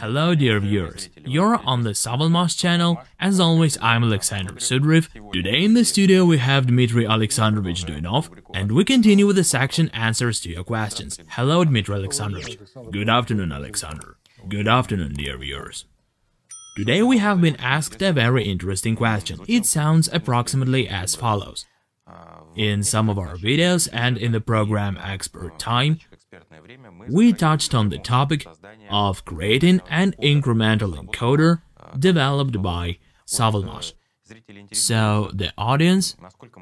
Hello dear viewers, you're on the Sovelmash channel. As always, I'm Alexander Sudriv. Today in the studio we have Dmitry Alexandrovich Duyunov, and we continue with the section Answers to your questions. Hello Dmitry Alexandrovich. Good afternoon Alexander. Good afternoon dear viewers. Today we have been asked a very interesting question. It sounds approximately as follows. In some of our videos and in the program Expert Time, we touched on the topic of creating an incremental encoder developed by Sovelmash. So the audience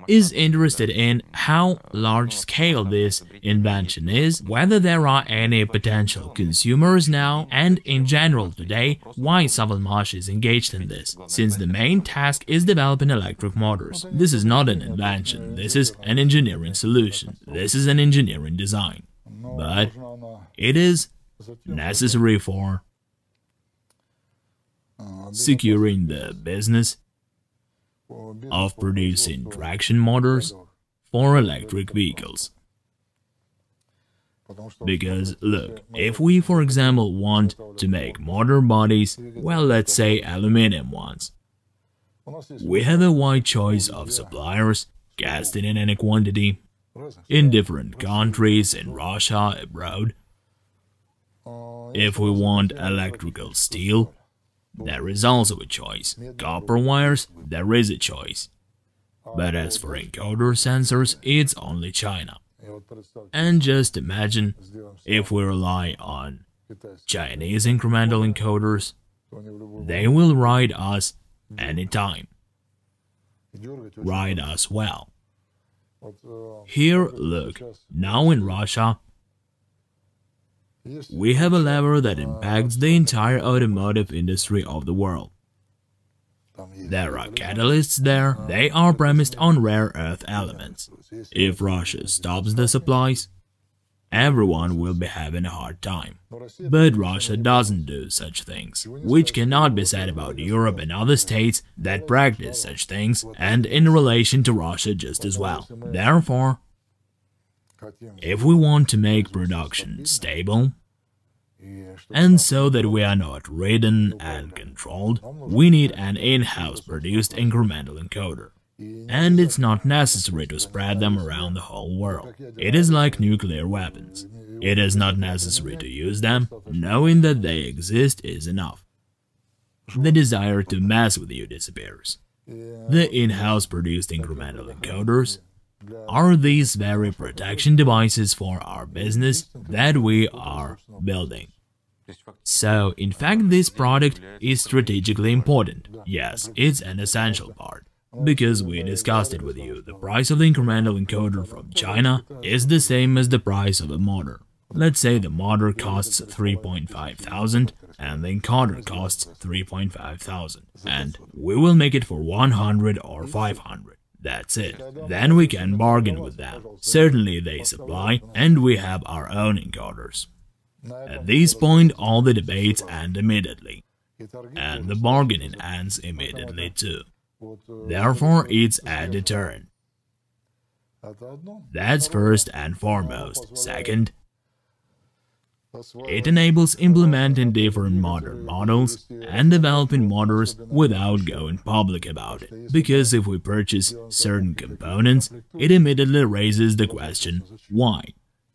is interested in how large-scale this invention is, whether there are any potential consumers now, and in general today, why Sovelmash is engaged in this, since the main task is developing electric motors. This is not an invention, this is an engineering solution, this is an engineering design. But it is necessary for securing the business of producing traction motors for electric vehicles. Because, look, if we, for example, want to make motor bodies, well, let's say aluminum ones, we have a wide choice of suppliers, casting in any quantity, in different countries, in Russia, abroad. If we want electrical steel, there is also a choice. Copper wires, there is a choice. But as for encoder sensors, it's only China. And just imagine if we rely on Chinese incremental encoders, they will ride us anytime. Ride us well. Here, look, now in Russia, we have a lever that impacts the entire automotive industry of the world. There are catalysts there, they are premised on rare earth elements. If Russia stops the supplies, everyone will be having a hard time. But Russia doesn't do such things, which cannot be said about Europe and other states that practice such things, and in relation to Russia just as well. Therefore, if we want to make production stable, and so that we are not ridden and controlled, we need an in-house produced incremental encoder. And it's not necessary to spread them around the whole world. It is like nuclear weapons. It is not necessary to use them, knowing that they exist is enough. The desire to mess with you disappears. The in-house produced incremental encoders are these very protection devices for our business that we are building. So, in fact, this product is strategically important. Yes, it's an essential part. Because we discussed it with you, the price of the incremental encoder from China is the same as the price of a motor. Let's say the motor costs 3.5 thousand and the encoder costs 3.5 thousand, and we will make it for 100 or 500. That's it. Then we can bargain with them. Certainly they supply, and we have our own encoders. At this point, all the debates end immediately, and the bargaining ends immediately too. Therefore, it's a deterrent. That's first and foremost. Second, it enables implementing different modern models and developing motors without going public about it. Because if we purchase certain components, it immediately raises the question, why?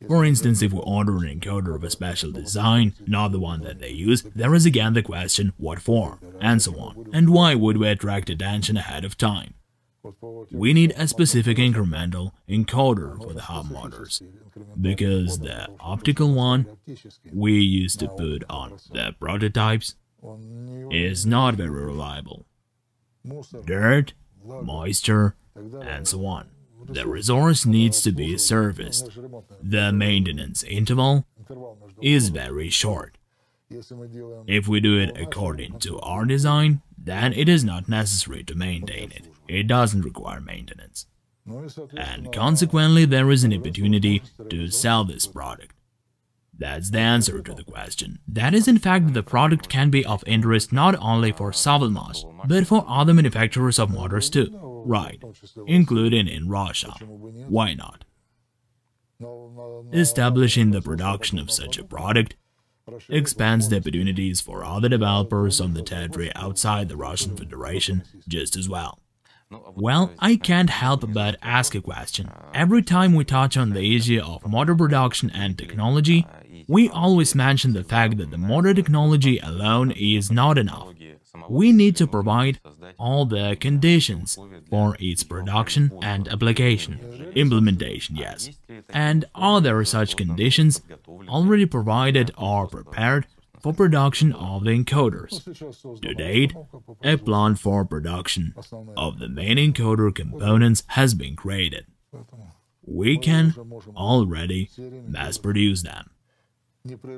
For instance, if we order an encoder of a special design, not the one that they use, there is again the question, what for? And so on. And why would we attract attention ahead of time? We need a specific incremental encoder for the hub motors, because the optical one we used to put on the prototypes is not very reliable. Dirt, moisture, and so on. The resource needs to be serviced. The maintenance interval is very short. If we do it according to our design, then it is not necessary to maintain it. It doesn't require maintenance. And consequently, there is an opportunity to sell this product. That's the answer to the question. That is in fact the product can be of interest not only for Sovelmash, but for other manufacturers of motors too. Right, including in Russia. Why not? Establishing the production of such a product expands the opportunities for other developers on the territory outside the Russian Federation just as well. Well, I can't help but ask a question. Every time we touch on the issue of motor production and technology, we always mention the fact that the motor technology alone is not enough. We need to provide all the conditions for its production and application, implementation, yes, and other such conditions already provided or prepared for production of the encoders. To date, a plan for production of the main encoder components has been created. We can already mass produce them.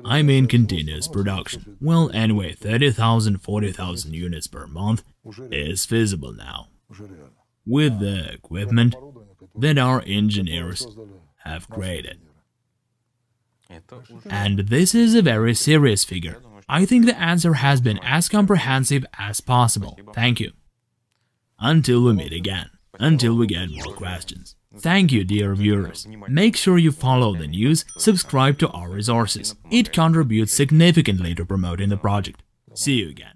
I mean continuous production. Well, anyway, 30,000, 40,000 units per month is feasible now. With the equipment that our engineers have created. And this is a very serious figure. I think the answer has been as comprehensive as possible. Thank you. Until we meet again. Until we get more questions. Thank you, dear viewers. Make sure you follow the news, subscribe to our resources. It contributes significantly to promoting the project. See you again.